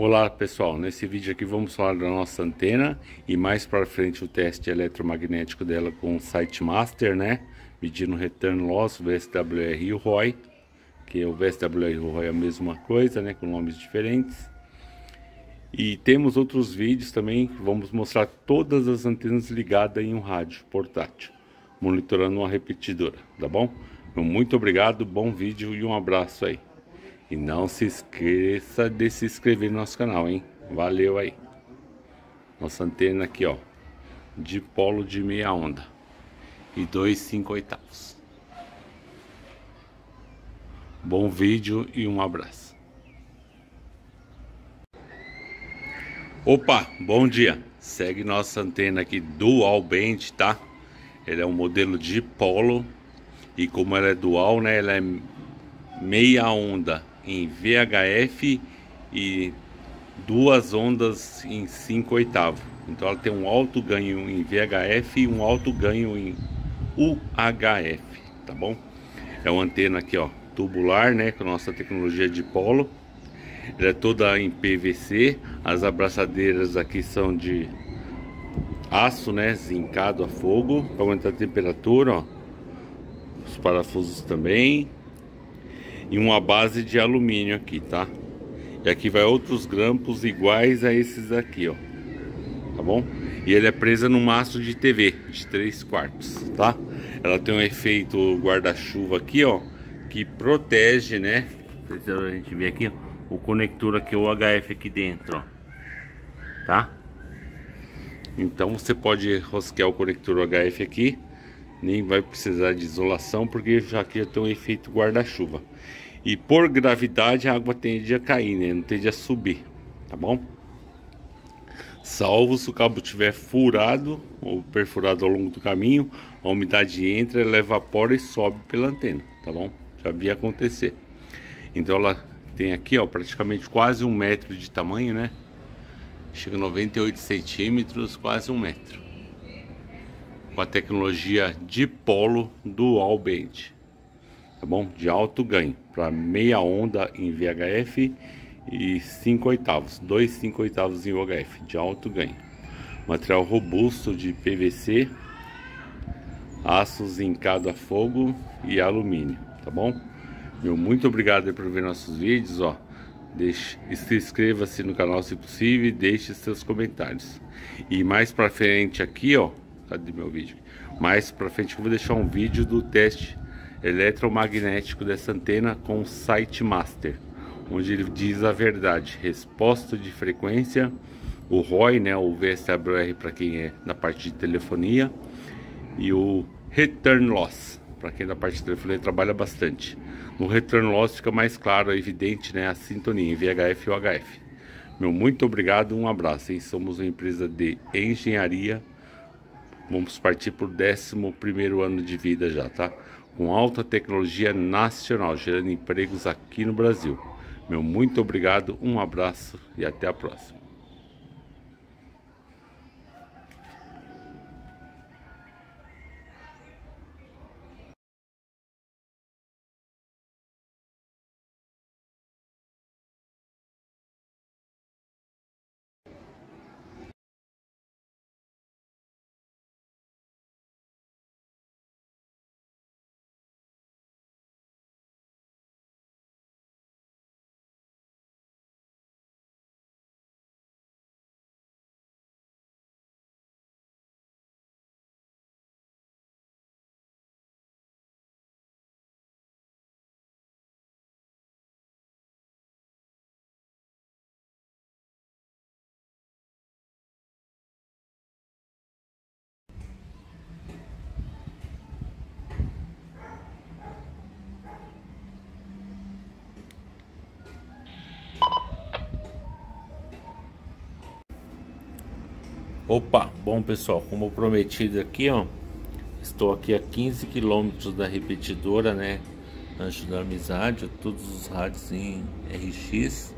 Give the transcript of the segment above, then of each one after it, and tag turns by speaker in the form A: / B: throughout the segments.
A: Olá pessoal, nesse vídeo aqui vamos falar da nossa antena e mais para frente o teste eletromagnético dela com o Site Master, né? Medindo Return Loss, VSWR e o ROI, que o VSWR e o ROI é a mesma coisa, né? Com nomes diferentes. E temos outros vídeos também, vamos mostrar todas as antenas ligadas em um rádio portátil, monitorando uma repetidora, tá bom? Então, muito obrigado, bom vídeo e um abraço aí. E não se esqueça de se inscrever no nosso canal, hein? Valeu aí. Nossa antena aqui, ó. De polo de meia onda. E dois cinco oitavos. Bom vídeo e um abraço. Opa, bom dia. Segue nossa antena aqui dual band, tá? Ele é um modelo de polo. E como ela é dual, né? Ela é meia onda em VHF e duas ondas em 5 oitavo. Então ela tem um alto ganho em VHF e um alto ganho em UHF, tá bom? É uma antena aqui, ó, tubular, né, com nossa tecnologia de polo. Ela é toda em PVC, as abraçadeiras aqui são de aço, né, zincado a fogo, para aumentar a temperatura, ó. Os parafusos também, e uma base de alumínio aqui, tá? E aqui vai outros grampos iguais a esses aqui, ó. Tá bom? E ele é presa no mastro de TV de 3 quartos, tá? Ela tem um efeito guarda-chuva aqui, ó, que protege, né? A gente vê aqui, ó, o conector aqui, o HF aqui dentro, ó. Tá? Então você pode rosquear o conector HF aqui nem vai precisar de isolação porque já aqui tem um efeito guarda-chuva e por gravidade a água tende a cair, né? não tende a subir, tá bom? Salvo se o cabo estiver furado ou perfurado ao longo do caminho, a umidade entra, ela evapora e sobe pela antena, tá bom? Já vi acontecer. Então ela tem aqui, ó, praticamente quase um metro de tamanho, né? Chega a 98 centímetros, quase um metro com a tecnologia de polo dual band, tá bom? De alto ganho, para meia onda em VHF e 5 oitavos, 2 5 oitavos em UHF, de alto ganho. Material robusto de PVC, aço zincado a fogo e alumínio, tá bom? Meu muito obrigado por ver nossos vídeos, ó. Deixe, se inscreva-se no canal se possível e deixe seus comentários. E mais para frente aqui, ó, Cadê meu vídeo? Mais pra frente eu vou deixar um vídeo do teste eletromagnético dessa antena com o Site Master, onde ele diz a verdade, resposta de frequência, o ROI, né, o VSWR para quem é na parte de telefonia e o Return Loss, para quem é da parte de telefonia trabalha bastante. No Return Loss fica mais claro, evidente, né, a sintonia em VHF e UHF. Meu muito obrigado, um abraço. Hein? Somos uma empresa de engenharia Vamos partir para o 11 ano de vida já, tá? Com alta tecnologia nacional, gerando empregos aqui no Brasil. Meu muito obrigado, um abraço e até a próxima. Opa, bom pessoal, como prometido aqui, ó, estou aqui a 15 quilômetros da repetidora, né, Anjo da Amizade, todos os rádios em RX.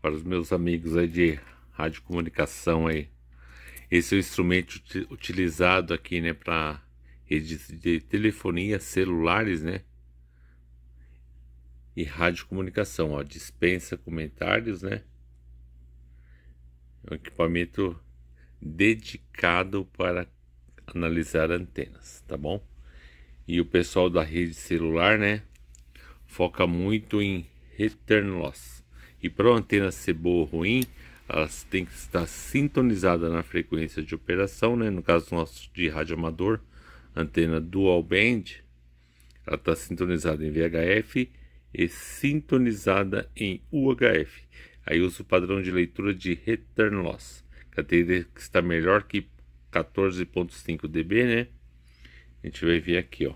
A: Para os meus amigos aí de radiocomunicação aí. Esse é o instrumento utilizado aqui, né, para redes de telefonia celulares, né? E radiocomunicação, ó, dispensa comentários, né? É um equipamento dedicado para analisar antenas, tá bom? E o pessoal da rede celular, né, foca muito em return loss. E para a antena ser boa ou ruim, elas têm que estar sintonizadas na frequência de operação, né? No caso nosso de rádio amador, antena dual band, ela está sintonizada em VHF e sintonizada em UHF. Aí usa o padrão de leitura de return loss, que está melhor que 14.5 dB, né? A gente vai ver aqui, ó.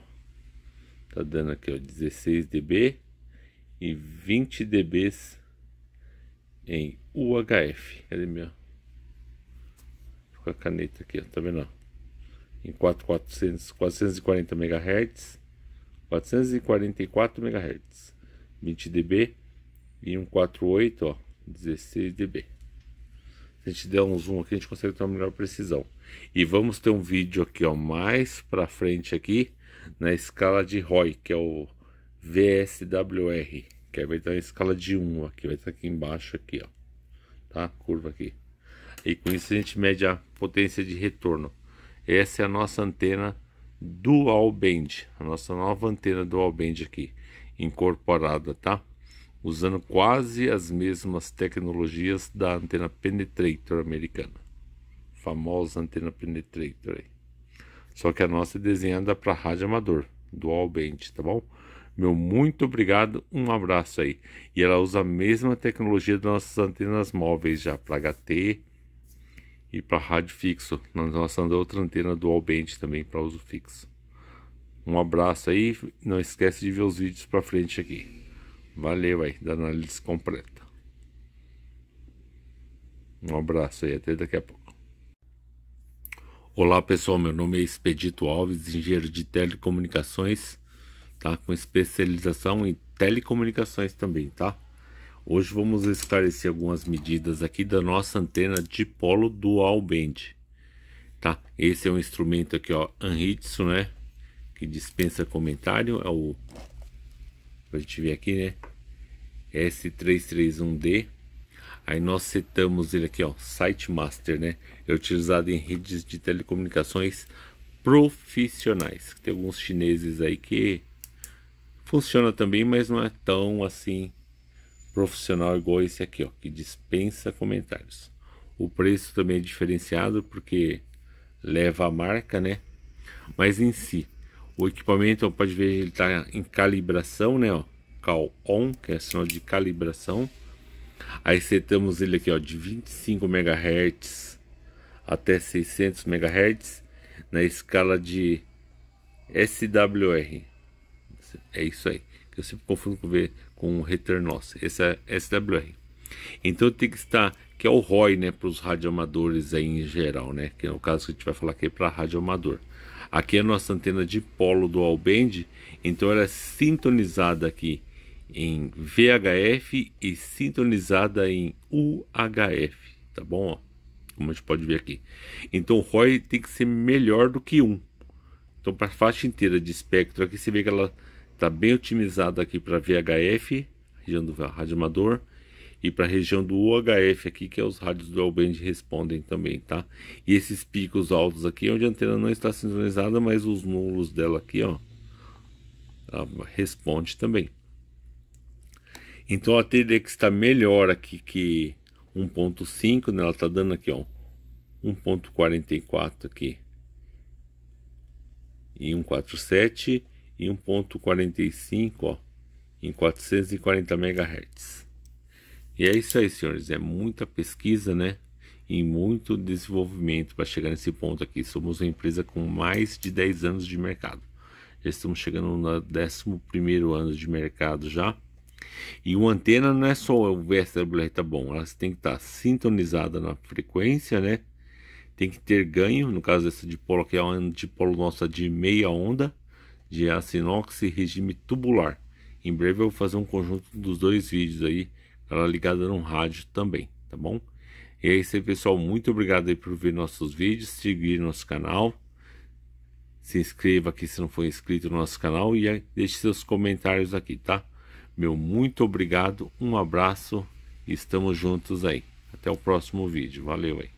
A: Tá dando aqui, ó, 16 dB e 20 dB em UHF. Cadê meu? Com a caneta aqui, ó, tá vendo? Em 4400, 440 MHz, 444 MHz, 20 dB e 148, ó, 16 dB. Se a gente der um zoom aqui, a gente consegue ter uma melhor precisão. E vamos ter um vídeo aqui, ó, mais para frente aqui, na escala de ROI, que é o VSWR, que vai estar em escala de 1 aqui, vai estar aqui embaixo aqui, ó tá? Curva aqui. E com isso a gente mede a potência de retorno. Essa é a nossa antena dual band, a nossa nova antena dual band aqui, incorporada, tá? Usando quase as mesmas tecnologias da antena penetrator americana. Famosa antena penetrator aí. Só que a nossa é desenhada para rádio amador, dual band, tá bom? Meu muito obrigado, um abraço aí. E ela usa a mesma tecnologia das nossas antenas móveis já para HT e para rádio fixo. Nós lançamos outra antena dual band também para uso fixo. Um abraço aí, não esquece de ver os vídeos para frente aqui. Valeu aí, da análise completa. Um abraço aí, até daqui a pouco. Olá pessoal, meu nome é Expedito Alves, engenheiro de telecomunicações tá? Com especialização em telecomunicações também, tá? Hoje vamos esclarecer algumas medidas aqui da nossa antena dipolo dual band, tá? Esse é um instrumento aqui, ó, Anritsu, né? Que dispensa comentário, é o a gente ver aqui, né? S331D. Aí nós setamos ele aqui, ó, Site Master, né? É utilizado em redes de telecomunicações profissionais. Tem alguns chineses aí que Funciona também, mas não é tão assim profissional igual esse aqui, ó, que dispensa comentários. O preço também é diferenciado porque leva a marca, né? Mas em si, o equipamento, pode ver, ele está em calibração, né? Ó, Cal on, que é sinal de calibração. Aí setamos ele aqui, ó, de 25 MHz até 600 MHz na escala de SWR. É isso aí. Eu sempre confundo com, ver, com o return loss. Esse é SWR. Então tem que estar, que é o ROI, né, para os radioamadores aí em geral, né? Que é o caso que a gente vai falar aqui para radioamador. Aqui é a nossa antena de polo dual band, então ela é sintonizada aqui em VHF e sintonizada em UHF, tá bom? Ó, como a gente pode ver aqui. Então o ROI tem que ser melhor do que 1. Então para a faixa inteira de espectro aqui você vê que ela Está bem otimizado aqui para VHF, região do rádio amador, e para a região do UHF aqui, que é os rádios do band respondem também, tá? E esses picos altos aqui, onde a antena não está sintonizada, mas os nulos dela aqui, ó, responde também. Então a TDX está melhor aqui que 1.5, né? Ela está dando aqui, ó, 1.44 aqui e 147 e 1.45 ó, em 440 MHz. E é isso aí, senhores. É muita pesquisa, né? E muito desenvolvimento para chegar nesse ponto aqui. Somos uma empresa com mais de 10 anos de mercado. Já estamos chegando no 11 ano de mercado já. E uma antena não é só o VSWR, tá bom. Elas tem que estar sintonizada na frequência, né? Tem que ter ganho. No caso, essa dipolo que é uma dipolo nossa de meia onda de aço inox regime tubular. Em breve eu vou fazer um conjunto dos dois vídeos aí ela ligada no rádio também, tá bom? E é isso aí, pessoal. Muito obrigado aí por ver nossos vídeos, seguir nosso canal. Se inscreva aqui se não for inscrito no nosso canal e deixe seus comentários aqui, tá? Meu muito obrigado, um abraço e estamos juntos aí. Até o próximo vídeo. Valeu aí.